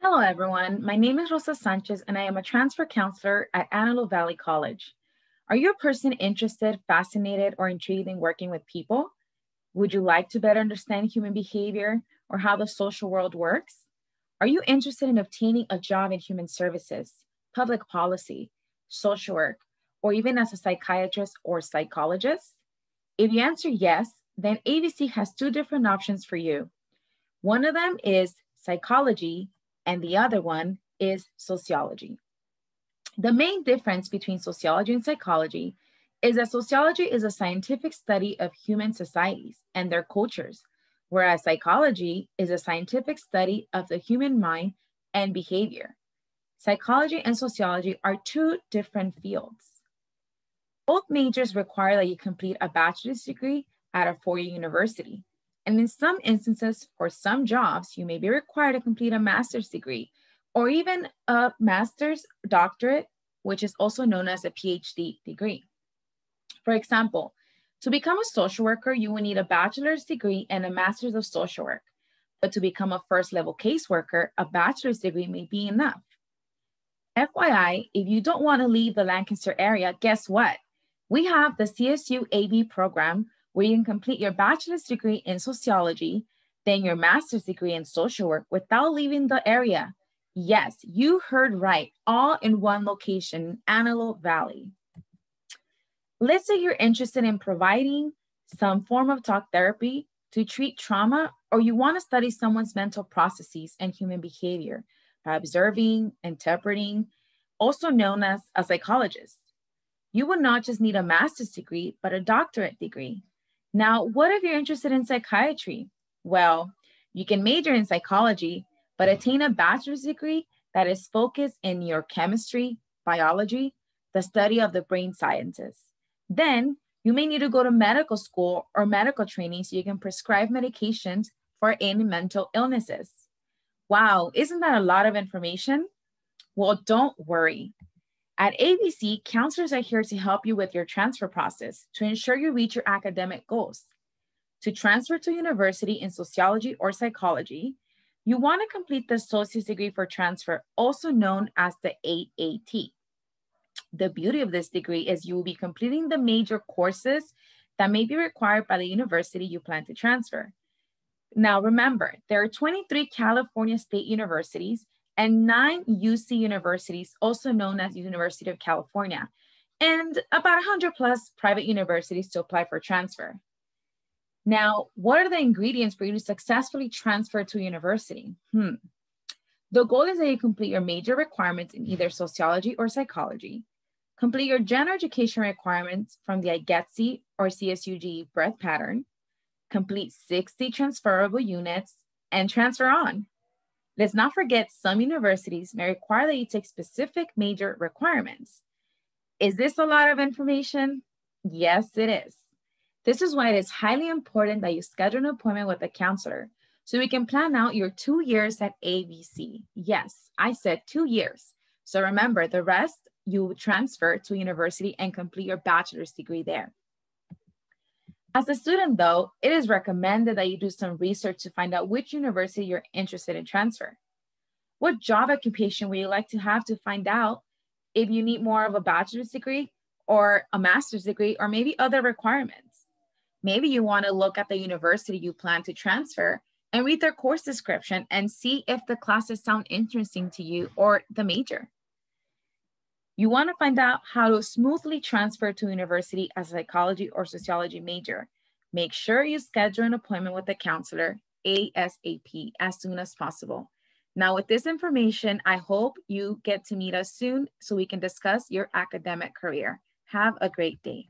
Hello, everyone. My name is Rosa Sanchez, and I am a transfer counselor at Antelope Valley College. Are you a person interested, fascinated, or intrigued in working with people? Would you like to better understand human behavior or how the social world works? Are you interested in obtaining a job in human services, public policy, social work, or even as a psychiatrist or psychologist? If you answer yes, then AVC has two different options for you. One of them is psychology and the other one is sociology. The main difference between sociology and psychology is that sociology is a scientific study of human societies and their cultures, whereas psychology is a scientific study of the human mind and behavior. Psychology and sociology are two different fields. Both majors require that you complete a bachelor's degree at a four-year university, and in some instances, for some jobs, you may be required to complete a master's degree or even a master's doctorate, which is also known as a PhD degree. For example, to become a social worker, you will need a bachelor's degree and a master's of social work. But to become a first level caseworker, a bachelor's degree may be enough. FYI, if you don't want to leave the Lancaster area, guess what? We have the CSU AB program where you can complete your bachelor's degree in sociology, then your master's degree in social work without leaving the area. Yes, you heard right, all in one location, Antelope Valley. Let's say you're interested in providing some form of talk therapy to treat trauma, or you want to study someone's mental processes and human behavior by observing, interpreting, also known as a psychologist. You will not just need a master's degree, but a doctorate degree. Now, what if you're interested in psychiatry? Well, you can major in psychology, but attain a bachelor's degree that is focused in your chemistry, biology, the study of the brain sciences. Then you may need to go to medical school or medical training so you can prescribe medications for any mental illnesses. Wow, isn't that a lot of information? Well, don't worry. At AVC, counselors are here to help you with your transfer process to ensure you reach your academic goals. To transfer to university in sociology or psychology, you want to complete the associate's degree for transfer, also known as the AAT. The beauty of this degree is you will be completing the major courses that may be required by the university you plan to transfer. Now, remember, there are 23 California state universities and nine UC universities, also known as University of California, and about 100 plus private universities to apply for transfer. Now, what are the ingredients for you to successfully transfer to a university? Hmm. The goal is that you complete your major requirements in either sociology or psychology, complete your general education requirements from the IGETC or CSU GE breadth pattern, complete 60 transferable units, and transfer on. Let's not forget some universities may require that you take specific major requirements. Is this a lot of information? Yes, it is. This is why it is highly important that you schedule an appointment with a counselor so we can plan out your two years at AVC. Yes, I said two years. So remember, the rest you transfer to university and complete your bachelor's degree there. As a student, though, it is recommended that you do some research to find out which university you're interested in transfer. What job occupation would you like to have to find out if you need more of a bachelor's degree or a master's degree or maybe other requirements? Maybe you want to look at the university you plan to transfer and read their course description and see if the classes sound interesting to you or the major. You want to find out how to smoothly transfer to university as a psychology or sociology major. Make sure you schedule an appointment with a counselor ASAP as soon as possible. Now, with this information, I hope you get to meet us soon so we can discuss your academic career. Have a great day.